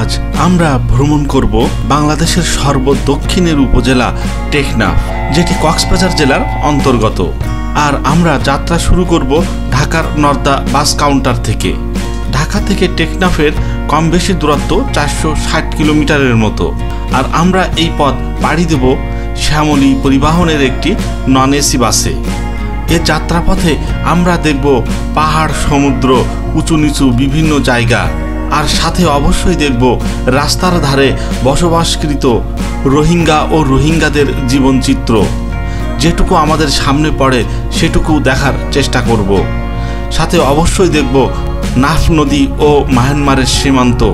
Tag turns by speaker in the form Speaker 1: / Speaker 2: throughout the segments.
Speaker 1: আজ আমরা ভ্রমণ করব বাংলাদেশের সর্বদক্ষিণের উপজেলা টেকনাফ যেটি কক্সবাজার জেলার অন্তর্গত। আর আমরা যাত্রা শুরু করব ঢাকার নর্দা বাস কাউন্টার থেকে। ঢাকা থেকে টেকনাফের কম বেশি দূরত্ব চারশো ষাট কিলোমিটারের মতো। আর আমরা এই পথ পাড়ি দেব শ্যামলী পরিবহনের একটি নন এসি বাসে। এ যাত্রাপথে আমরা দেখব পাহাড়, সমুদ্র উঁচু নিচু বিভিন্ন জায়গা। আর সাথে অবশ্যই দেখব রাস্তার ধারে বসবাসকৃত রোহিঙ্গা ও রোহিঙ্গাদের জীবনচিত্র। যেটুকু আমাদের সামনে পড়ে, সেটুকু দেখার চেষ্টা করব। সাথে অবশ্যই দেখব নাফ নদী ও মায়ানমারের সীমান্ত।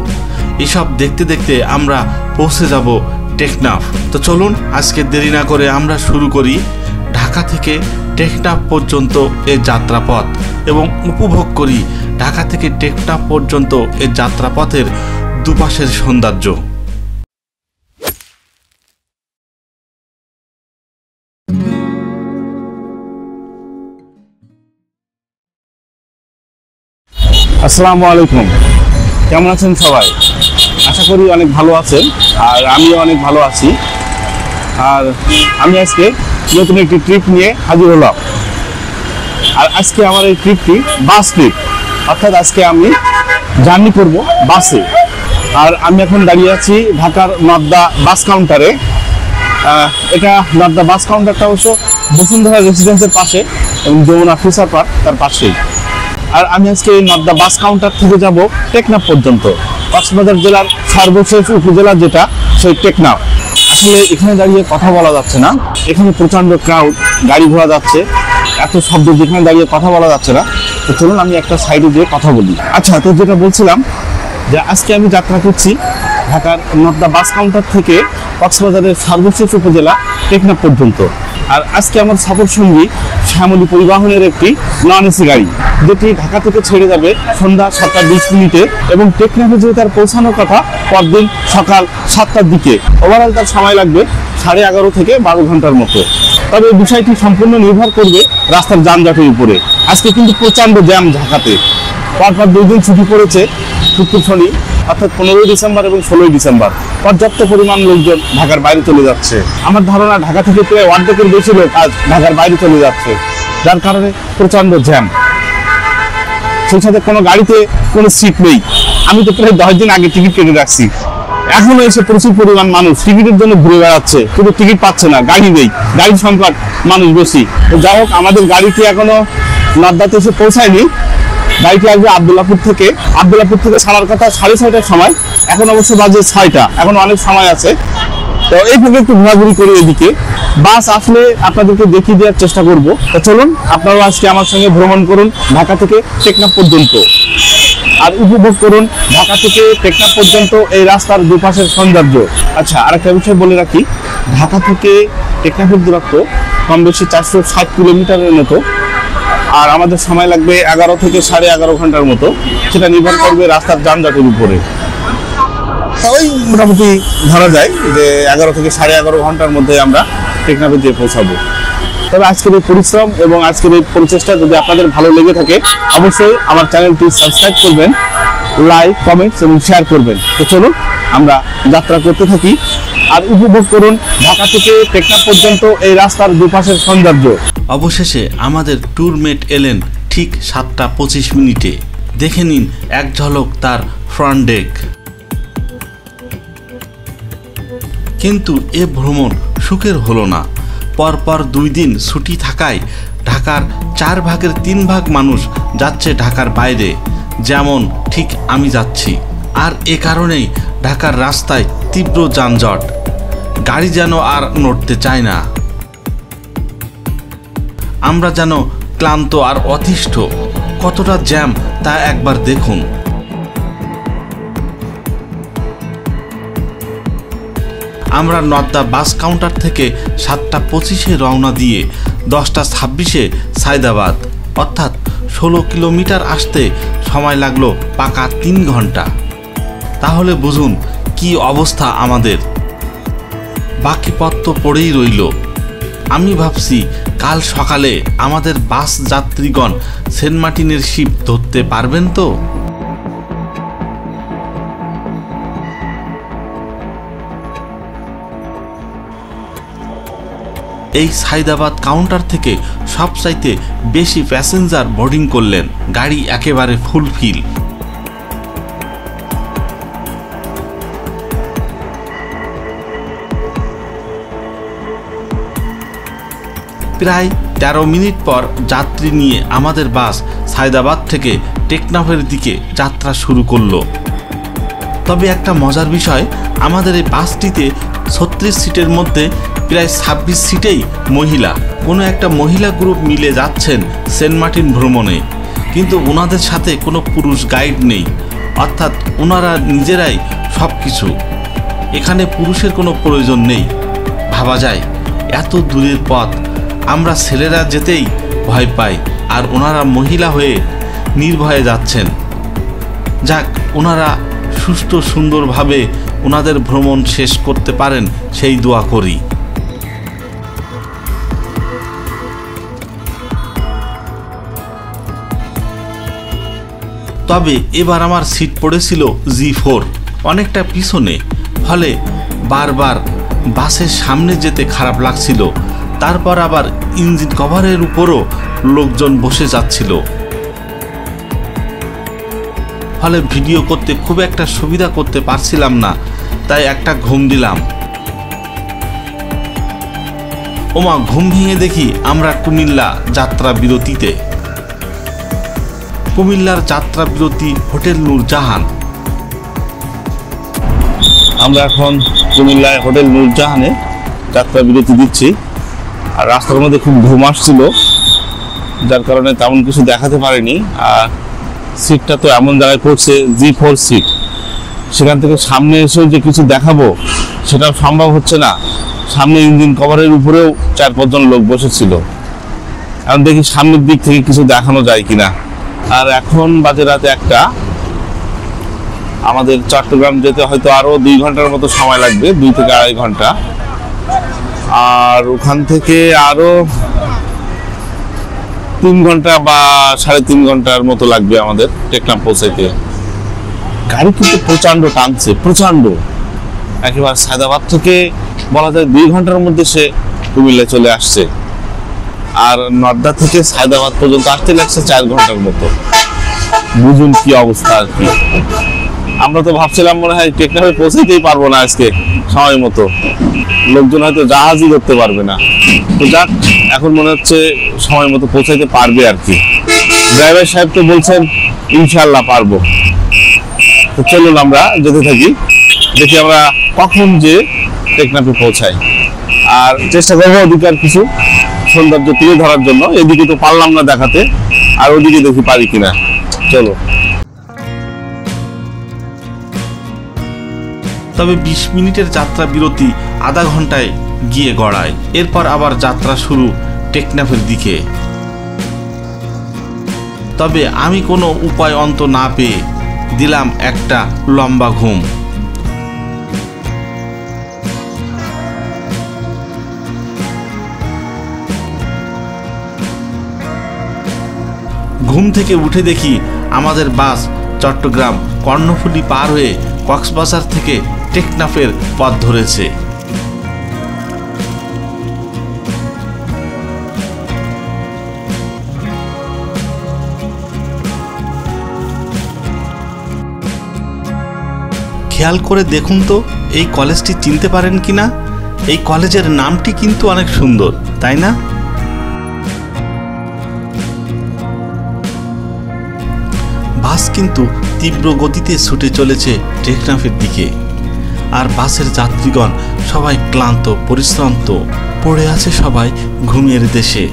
Speaker 1: এসব দেখতে দেখতে আমরা পৌঁছে যাব টেকনাফ। তো চলুন, আজকে দেরি না করে আমরা শুরু করি ঢাকা থেকে টেকনাফ পর্যন্ত এ যাত্রাপথ এবং উপভোগ করি ঢাকা থেকে টেকনাফ পর্যন্ত এ যাত্রাপথের দুপাশের সৌন্দর্য।
Speaker 2: আসসালামু আলাইকুম। কেমন আছেন সবাই? আশা করি অনেক ভালো আছেন, আর আমিও অনেক ভালো আছি। আর আমি আজকে নতুন একটি ট্রিপ নিয়ে হাজির হলাম। আর আজকে আমার এই ট্রিপটি বাস ট্রিপ। অর্থাৎ আজকে আমি জার্নি করব বাসে। আর আমি এখন দাঁড়িয়ে আছি ঢাকার নদ্দা বাস কাউন্টারে। এটা নদ্দা বাস কাউন্টারটা অবশ্য বসুন্ধরা রেসিডেন্সের পাশে এবং যমুনা ফিসার পার্ক তার পাশেই। আর আমি আজকে এই নদ্দা বাস কাউন্টার থেকে যাব টেকনাফ পর্যন্ত। কক্সবাজার জেলার সর্বশেষ উপজেলা যেটা, সেই টেকনাফ। আসলে এখানে দাঁড়িয়ে কথা বলা যাচ্ছে না। এখানে প্রচণ্ড ক্রাউড গাড়ি ঘোড়া যাচ্ছে। এত শব্দ যেখানে দাঁড়িয়ে কথা বলা যাচ্ছে না। তো চলুন আমি একটা সাইডে গিয়ে কথা বলি। আচ্ছা তো যেটা বলছিলাম যে আজকে আমি যাত্রা করছি ঢাকার নদ্দা বাস কাউন্টার থেকে কক্সবাজারের সর্বশেষ উপজেলা টেকনাফ পর্যন্ত। আর আজকে আমার সফর সঙ্গী শ্যামলী পরিবহনের একটি নন এসি গাড়ি, যেটি ঢাকা থেকে ছেড়ে যাবে সন্ধ্যা সাতটা বিশ মিনিটে এবং টেকনাফে যেয়ে তার পৌঁছানোর কথা পরদিন সকাল সাতটার দিকে। ওভারঅল তার সময় লাগবে সাড়ে এগারো থেকে বারো ঘণ্টার মতো। তবে বিষয়টি সম্পূর্ণ নির্ভর করবে রাস্তার যানজটের উপরে। আজকে কিন্তু প্রচণ্ড জ্যাম ঢাকাতে। পরপর দুই দিন ছুটি পড়েছে শুক্র শনি, অর্থাৎ পনেরোই ডিসেম্বর এবং ষোলোই ডিসেম্বর। পর্যাপ্ত পরিমাণ লোকজন ঢাকার বাইরে চলে যাচ্ছে। আমার ধারণা ঢাকা থেকে প্রায় অর্ধেকের বেশি লোক আজ ঢাকার বাইরে চলে যাচ্ছে, যার কারণে প্রচণ্ড জ্যাম। সেই সাথে কোনো গাড়িতে কোনো সিট নেই। আমি তো প্রায় দশ দিন আগে টিকিট কেটে রাখছি। এখনও এসে প্রচুর পরিমাণ মানুষ টিকিটের জন্য ঘুরে বেড়াচ্ছে কিন্তু টিকিট পাচ্ছে না, গাড়ি নেই গাড়ির সংকট মানুষ বেশি। যাই হোক, আমাদের গাড়িটি এখনও নদ্দাতে এসে পৌঁছায়নি। গাড়িটি আসবে আবদুল্লাপুর থেকে। আবদুল্লাপুর থেকে ছাড়ার কথা সাড়ে ছয়টার সময়। এখন অবশ্য বাজে ছয়টা, এখন অনেক সময় আছে। তো এই থেকে একটু ঘোরাঘুরি করি এদিকে। বাস আসলে আপনাদেরকে দেখিয়ে দেওয়ার চেষ্টা করব। তো চলুন, আপনারাও আজকে আমার সঙ্গে ভ্রমণ করুন ঢাকা থেকে টেকনাফ পর্যন্ত। আর উপভোগ করুন ঢাকা থেকে টেকনাফ পর্যন্ত এই রাস্তার দুপাশের সৌন্দর্য। আচ্ছা আরেকটা বিষয় বলে রাখি, ঢাকা থেকে টেকনাফের দূরত্ব কম বেশি চারশো ষাট কিলোমিটারের মতো, আর আমাদের সময় লাগবে এগারো থেকে সাড়ে এগারো ঘণ্টার মতো। সেটা নির্ভর করবে রাস্তার যানজটের উপরে। ওই মোটামুটি ধরা যায় যে এগারো থেকে সাড়ে এগারো ঘণ্টার মধ্যে আমরা টেকনাফে যেয়ে পৌঁছাবো। তবে আজকের এই পরিশ্রম এবং আজকের এই প্রচেষ্টা যদি আপনাদের ভালো লেগে থাকে, অবশ্যই আমার চ্যানেলটি সাবস্ক্রাইব করবেন লাইক কমেন্টস এবং শেয়ার করবেন। তো চলুন, আমরা যাত্রা করতে থাকি। আর উপভোগ করুন ঢাকা থেকে টেকনাফ পর্যন্ত এই রাস্তার দুপাশের সৌন্দর্য।
Speaker 1: অবশেষে আমাদের ট্যুরমেট এলেন ঠিক সাতটা পঁচিশ মিনিটে। দেখে নিন এক ঝলক তার ফ্রন্ট ডেক কিন্তু এ ভ্রমণ সুখের হলো না। পরপর দুই দিন ছুটি থাকায় ঢাকার চার ভাগের তিন ভাগ মানুষ যাচ্ছে ঢাকার বাইরে। যেমন ঠিক আমি যাচ্ছি। আর এ কারণেই ঢাকার রাস্তায় তীব্র যানজট। গাড়ি যেন আর নড়তে চায় না। আমরা যেন ক্লান্ত আর অতিষ্ঠ। কতটা জ্যাম তা একবার দেখুন। আমরা নদ্দা বাস কাউন্টার থেকে সাতটা পঁচিশে রওনা দিয়ে দশটা ছাব্বিশে সায়দাবাদ। অর্থাৎ ষোলো কিলোমিটার আসতে সময় লাগল পাকা তিন ঘণ্টা। তাহলে বুঝুন কি অবস্থা আমাদের। বাকি পথ তো পড়েই রইল। আমি ভাবছি কাল সকালে আমাদের বাস যাত্রীগণ সেন্ট মার্টিনের শিপ ধরতে পারবেন তো? এই সাইদাবাদ কাউন্টার থেকে সবচাইতে বেশি প্যাসেঞ্জার বোর্ডিং করলেন গাড়ি একেবারে ফুলফিল প্রায় তেরো মিনিট পর যাত্রী নিয়ে আমাদের বাস সায়দাবাদ থেকে টেকনাফের দিকে যাত্রা শুরু করল। তবে একটা মজার বিষয়, আমাদের এই বাসটিতে ছত্রিশ সিটের মধ্যে প্রায় ছাব্বিশ সিটেই মহিলা। কোনো একটা মহিলা গ্রুপ মিলে যাচ্ছেন সেন্ট মার্টিন ভ্রমণে। কিন্তু ওনাদের সাথে কোনো পুরুষ গাইড নেই। অর্থাৎ ওনারা নিজেরাই সব কিছু এখানে পুরুষের কোনো প্রয়োজন নেই। ভাবা যায়, এত দূরের পথ, আমরা ছেলেরা যেতেই ভয় পাই, আর ওনারা মহিলা হয়ে নির্ভয়ে যাচ্ছেন। যাক, ওনারা সুষ্ঠু সুন্দরভাবে ওনাদের ভ্রমণ শেষ করতে পারেন, সেই দোয়া করি। তবে এবার আমার সিট পড়েছিল জি ফোর। অনেকটা পিছনে। ফলে বারবার বাসের সামনে যেতে খারাপ লাগছিল। তারপর আবার ইঞ্জিন কভারের উপরও লোকজন বসে যাচ্ছিল। ফলে ভিডিও করতে খুব একটা সুবিধা করতে পারছিলাম না। তাই একটা ঘুম দিলাম। ওমা, ঘুম ভেঙে দেখি আমরা কুমিল্লা যাত্রা বিরতিতে কুমিল্লার যাত্রা বিরতি, হোটেল নূরজাহান
Speaker 2: আমরা এখন কুমিল্লায় হোটেল নূরজাহানে যাত্রা বিরতি দিচ্ছি। আর রাস্তার মধ্যে খুব ঘুম আসছিল, যার কারণে তেমন কিছু দেখাতে পারিনি। আর সিটটা তো এমন জায়গায় পড়ছে, জি ফোর সিট। সেখান থেকে সামনে এসেও যে কিছু দেখাবো, সেটাও সম্ভব হচ্ছে না। সামনে ইঞ্জিন কভারের উপরেও চার পাঁচজন লোক বসেছিল। এখন দেখি সামনের দিক থেকে কিছু দেখানো যায় কিনা। আর এখন বাজে রাতে একটা। আমাদের চট্টগ্রাম যেতে হয়তো আরও দুই ঘণ্টার মতো সময় লাগবে, দুই থেকে আড়াই ঘণ্টা। আর ওখান থেকে আরও তিন ঘণ্টা বা সাড়ে তিন ঘণ্টার মতো লাগবে আমাদের টেকনাম পৌঁছাইতে। গাড়ি কিন্তু প্রচণ্ড টানছে প্রচণ্ড একেবারে সায়দাবাদ থেকে বলা যায় দুই ঘণ্টার মধ্যে সে কুমিল্লায় চলে আসছে। আর নর্দা থেকে সায়দাবাদ পর্যন্ত আসতে লাগছে চার ঘণ্টার মতো। বুঝুন কি অবস্থা আর কি। আমরা তো ভাবছিলাম মনে হয় টেকনাফে পৌঁছাতেই পারব না আজকে সময় মতো। লোকজন হয়তো জাহাজই ধরতে পারবে না। তো যাক, এখন মনে হচ্ছে সময় মতো পৌঁছাইতে পারবে আর কি। ড্রাইভার সাহেব তো বলছেন ইনশাল্লাহ পারব। তো চলুন আমরা যেতে থাকি। দেখি আমরা কখন যে টেকনাফে পৌঁছাই। আর চেষ্টা করব আর কিছু। সৌন্দর্য তুলে ধরার জন্য এদিকে তো পারলাম না দেখাতে, আর ওদিকে দেখি পারি কিনা। চলো।
Speaker 1: তবে বিশ মিনিটের যাত্রা বিরতি আধা ঘন্টায় গিয়ে গড়ায়। এরপর আবার যাত্রা শুরু টেকনাফের দিকে। তবে আমি কোনো উপায় অন্ত না পেয়ে দিলাম একটা লম্বা ঘুম। ঘুম থেকে উঠে দেখি আমাদের বাস চট্টগ্রাম কর্ণফুলি পার হয়ে কক্সবাজার থেকে টেকনাফের পথ ধরেছে। খেয়াল করে দেখুন তো, এই কলেজটি চিনতে পারেন কিনা? এই কলেজের নামটি কিন্তু অনেক সুন্দর, তাই না? কিন্তু তীব্র গতিতে ছুটে চলেছে টেকনাফের দিকে। আর বাসের যাত্রীগণ সবাই ক্লান্ত, পরিশ্রান্ত, পড়ে আছে সবাই ঘুমের দেশে।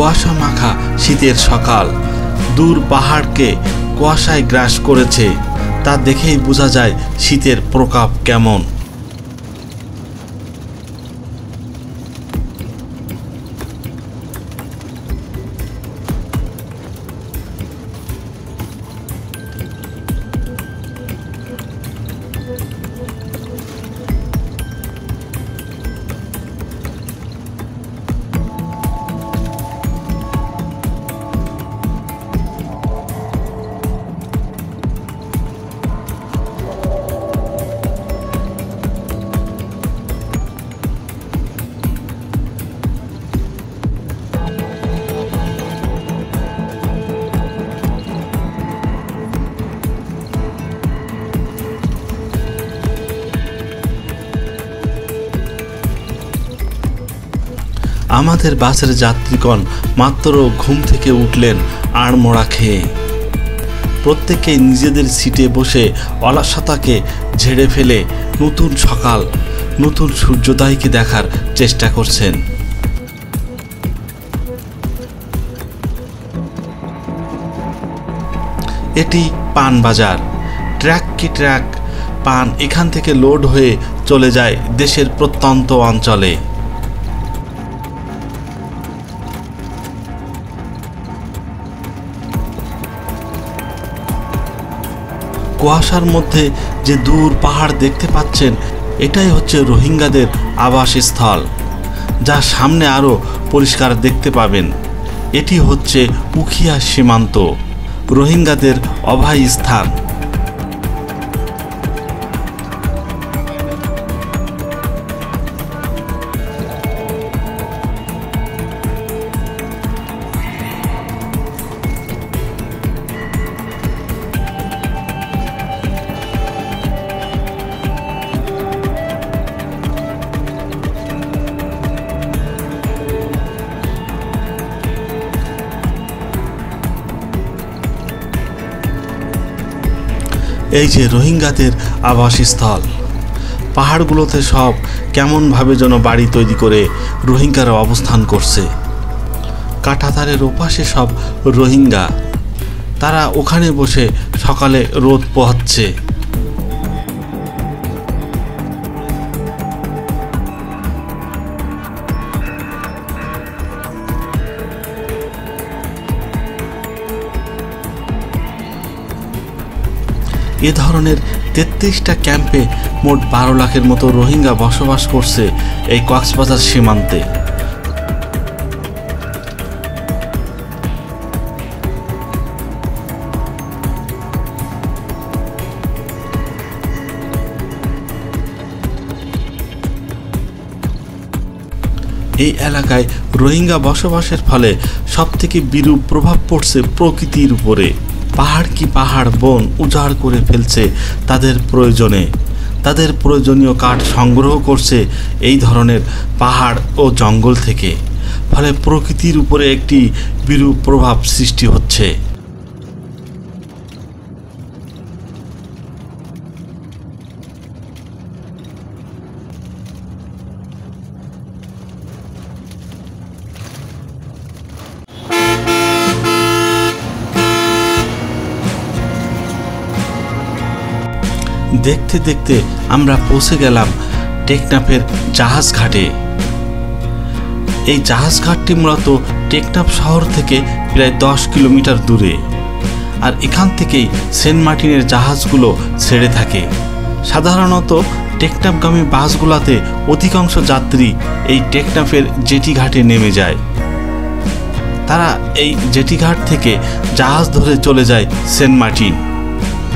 Speaker 1: কুয়াশা মাখা শীতের সকাল। দূর পাহাড়কে কুয়াশায় গ্রাস করেছে। তা দেখেই বোঝা যায় শীতের প্রকাপ কেমন। আমাদের বাসের যাত্রীগণ মাত্র ঘুম থেকে উঠলেন আড়মোড়া খেয়ে। প্রত্যেকে নিজেদের সিটে বসে অলসতাকে ঝেড়ে ফেলে নতুন সকাল, নতুন সূর্যোদয়কে দেখার চেষ্টা করছেন। এটি পান বাজার। ট্র্যাক কি ট্র্যাক, পান এখান থেকে লোড হয়ে চলে যায় দেশের প্রত্যন্ত অঞ্চলে। কুয়াশার মধ্যে যে দূর পাহাড় দেখতে পাচ্ছেন, এটাই হচ্ছে রোহিঙ্গাদের আবাসস্থল, যা সামনে আরও পরিষ্কার দেখতে পাবেন। এটি হচ্ছে উখিয়া সীমান্ত, রোহিঙ্গাদের অভয় স্থান। এই যে রোহিঙ্গাদের আবাসস্থল। পাহাড়গুলোতে সব কেমনভাবে যেন বাড়ি তৈরি করে রোহিঙ্গারা অবস্থান করছে। কাঁটাতারের ওপাশে সব রোহিঙ্গা। তারা ওখানে বসে সকালে রোদ পোহাচ্ছে। এ ধরনের তেত্রিশটা ক্যাম্পে মোট বারো লাখের মতো রোহিঙ্গা বসবাস করছে এই কক্সবাজার সীমান্তে। এই এলাকায় রোহিঙ্গা বসবাসের ফলে সবথেকে বিরূপ প্রভাব পড়ছে প্রকৃতির উপরে। পাহাড় কি পাহাড় বন উজাড় করে ফেলছে তাদের প্রয়োজনে। তাদের প্রয়োজনীয় কাঠ সংগ্রহ করছে এই ধরনের পাহাড় ও জঙ্গল থেকে। ফলে প্রকৃতির উপরে একটি বিরূপ প্রভাব সৃষ্টি হচ্ছে। দেখতে দেখতে আমরা পৌঁছে গেলাম টেকনাফের জাহাজ ঘাটে। এই জাহাজ ঘাটটি মূলত টেকনাফ শহর থেকে প্রায় দশ কিলোমিটার দূরে, আর এখান থেকেই সেন্ট মার্টিনের জাহাজগুলো ছেড়ে থাকে। সাধারণত টেকনাফগামী বাসগুলোতে অধিকাংশ যাত্রী এই টেকনাফের জেটি ঘাটে নেমে যায়। তারা এই জেটি ঘাট থেকে জাহাজ ধরে চলে যায় সেন্ট মার্টিন।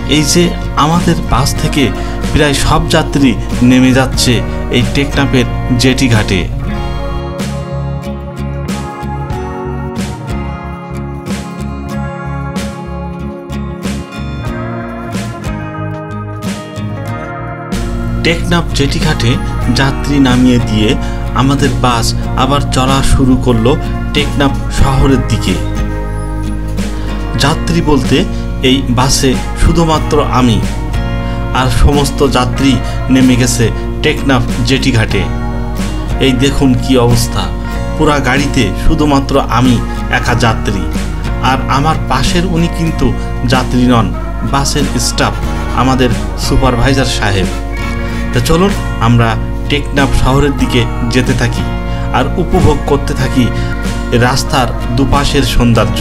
Speaker 1: এই যে আমাদের বাস থেকে প্রায় সব যাত্রী নেমে যাচ্ছে এই টেকনাফের জেটি ঘাটে। টেকনাফ জেটি ঘাটে যাত্রী নামিয়ে দিয়ে আমাদের বাস আবার চলা শুরু করল টেকনাফ শহরের দিকে। যাত্রী বলতে এই বাসে শুধুমাত্র আমি আর সমস্ত যাত্রী নেমে গেছে টেকনাফ জেটি ঘাটে এই দেখুন কি অবস্থা। পুরা গাড়িতে শুধুমাত্র আমি একা যাত্রী। আর আমার পাশের উনি কিন্তু যাত্রী নন, বাসের স্টাফ আমাদের সুপারভাইজার সাহেব। তো চলুন আমরা টেকনাফ শহরের দিকে যেতে থাকি আর উপভোগ করতে থাকি রাস্তার দুপাশের সৌন্দর্য।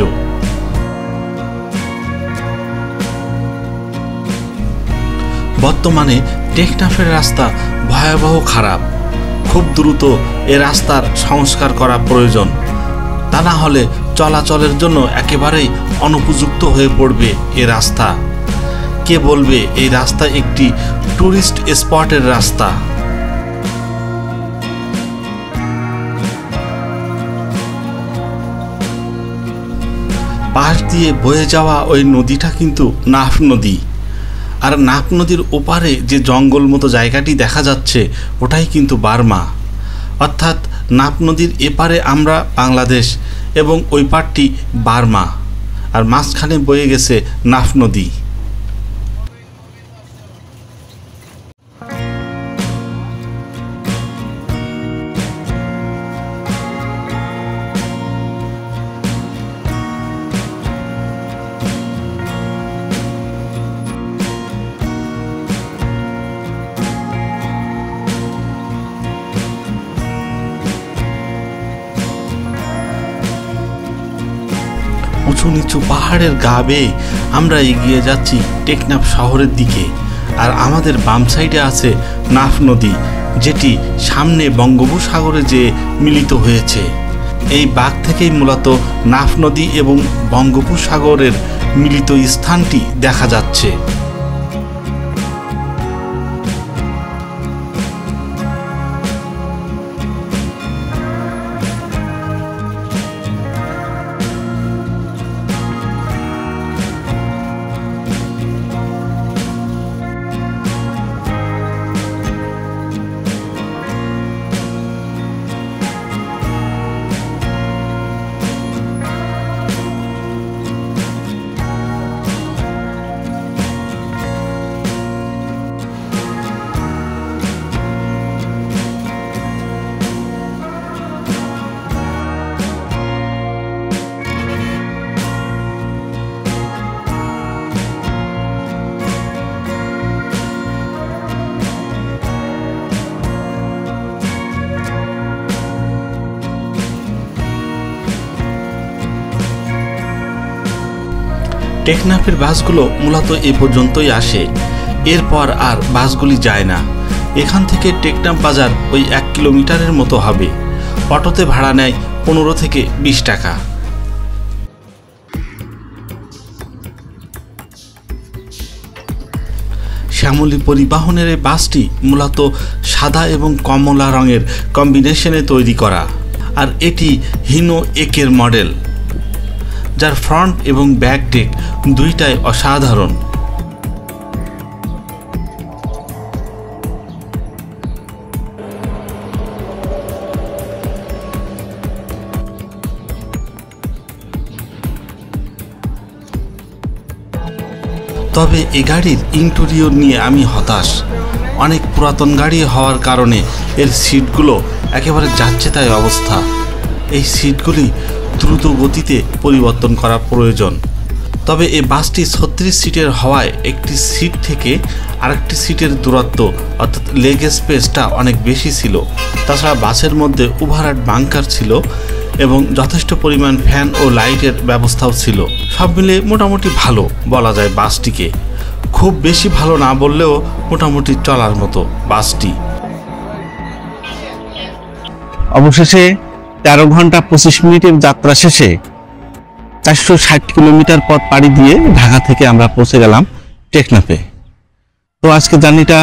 Speaker 1: বর্তমানে টেকনাফের রাস্তা ভয়াবহ খারাপ। খুব দ্রুত এ রাস্তার সংস্কার করা প্রয়োজন। তা না হলে চলাচলের জন্য একেবারেই অনুপযুক্ত হয়ে পড়বে এ রাস্তা। কে বলবে এই রাস্তা একটি ট্যুরিস্ট স্পটের রাস্তা? পাশ দিয়ে বয়ে যাওয়া ওই নদীটা কিন্তু নাফ নদী। আর নাক নদীর ওপারে যে জঙ্গল মতো জায়গাটি দেখা যাচ্ছে, ওটাই কিন্তু বার্মা। অর্থাৎ নাপ নদীর এপারে আমরা বাংলাদেশ এবং ওই পারটি বার্মা। আর মাঝখানে বয়ে গেছে নাফ নদী। পাহাড়ের গা বেয়ে আমরা এগিয়ে যাচ্ছি টেকনাফ শহরের দিকে। আর আমাদের বাম সাইডে আছে নাফ নদী, যেটি সামনে বঙ্গোপসাগরে যে মিলিত হয়েছে। এই বাঘ থেকেই মূলত নাফ নদী এবং বঙ্গোপসাগরের মিলিত স্থানটি দেখা যাচ্ছে। টেকনাফের বাসগুলো মূলত এ পর্যন্তই আসে। এরপর আর বাসগুলি যায় না। এখান থেকে টেকনাফ বাজার ওই এক কিলোমিটারের মতো হবে। অটোতে ভাড়া নেয় পনেরো থেকে বিশ টাকা। শ্যামলী পরিবহনের এই বাসটি মূলত সাদা এবং কমলা রঙের কম্বিনেশনে তৈরি করা। আর এটি হিনো একের মডেল। যার ফ্রন্ট এবং ব্যাক ডেক দুইটাই অসাধারণ। তবে এ গাড়ির ইন্টেরিয়র নিয়ে আমি হতাশ। অনেক পুরাতন গাড়ি হওয়ার কারণে এর সিটগুলো একেবারে যাচ্ছে তাই অবস্থা। এই সিটগুলি দ্রুত গতিতে পরিবর্তন করা প্রয়োজন। তবে এই বাসটি ছত্রিশ সিটের হওয়ায় একটি সিট থেকে আরেকটি সিটের দূরত্ব, অর্থাৎ লেগ স্পেসটা অনেক বেশি ছিল। তাছাড়া বাসের মধ্যে ওভারহেড বাংকার ছিল এবং যথেষ্ট পরিমাণ ফ্যান ও লাইটের ব্যবস্থাও ছিল। সব মিলে মোটামুটি ভালো বলা যায় বাসটিকে। খুব বেশি ভালো না বললেও মোটামুটি চলার মতো বাসটি।
Speaker 2: অবশেষে তেরো ঘণ্টা পঁচিশ মিনিটের যাত্রা শেষে চারশো ষাট কিলোমিটার পথ পাড়ি দিয়ে ঢাকা থেকে আমরা পৌঁছে গেলাম টেকনাফে। তো আজকে জার্নিটা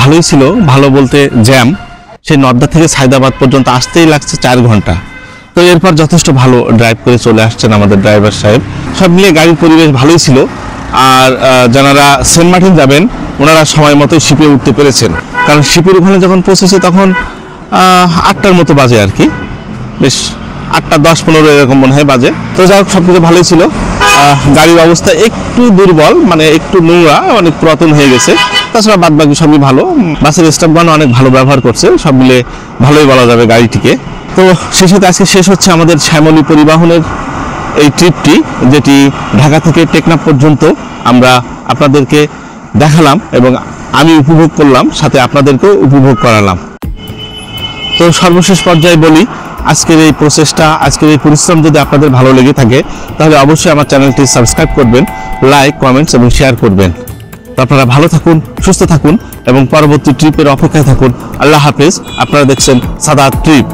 Speaker 2: ভালোই ছিল, ভালো বলতে জ্যাম। সে নর্দা থেকে সায়দাবাদ পর্যন্ত আসতেই লাগছে চার ঘণ্টা। তো এরপর যথেষ্ট ভালো ড্রাইভ করে চলে আসছেন আমাদের ড্রাইভার সাহেব। সব মিলিয়ে গাড়ির পরিবেশ ভালোই ছিল। আর যারা সেন্ট মার্টিন যাবেন, ওনারা সময় মতোই শিপে উঠতে পেরেছেন। কারণ শিপের ওখানে যখন পৌঁছেছে তখন আটটার মতো বাজে আর কি। বেশ আটটা, দশ, পনেরো এরকম মনে হয় বাজে। তো যাই হোক, সবকিছু ভালোই ছিল। গাড়ির অবস্থা একটু দুর্বল মানে একটু নোংরা, অনেক পুরাতন হয়ে গেছে। তাছাড়া বাদ বাকি সবই ভালো। বাসের স্টাফগণ অনেক ভালো ব্যবহার করছে, সব মিলে ভালোই বলা যাবে গাড়িটিকে। তো সেই সাথে আজকে শেষ হচ্ছে আমাদের শ্যামলী পরিবহনের এই ট্রিপটি যেটি ঢাকা থেকে টেকনাফ পর্যন্ত আমরা আপনাদেরকে দেখালাম এবং আমি উপভোগ করলাম, সাথে আপনাদেরকেও উপভোগ করালাম। তো সর্বশেষ পর্যায়ে বলি আজকের এই প্রচেষ্টা, আজকের এই পরিশ্রম যদি আপনাদের ভালো লেগে থাকে, তাহলে অবশ্যই আমার চ্যানেলটি সাবস্ক্রাইব করবেন, লাইক, কমেন্টস এবং শেয়ার করবেন। তো আপনারা ভালো থাকুন, সুস্থ থাকুন এবং পরবর্তী ট্রিপের অপেক্ষায় থাকুন। আল্লাহ হাফেজ, আপনারা দেখছেন সাদা ট্রিপ।